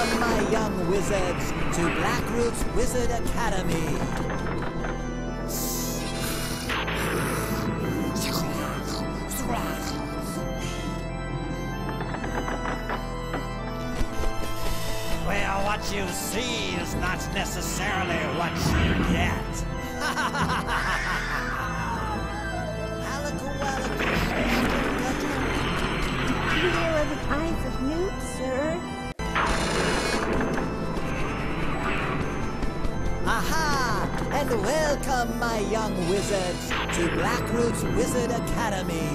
welcome, my young wizards, to Blackroot's Wizard Academy. Well, what you see is not necessarily what you get. Here are the kinds of newts, sir. Aha! And welcome, my young wizards, to Blackroot's Wizard Academy.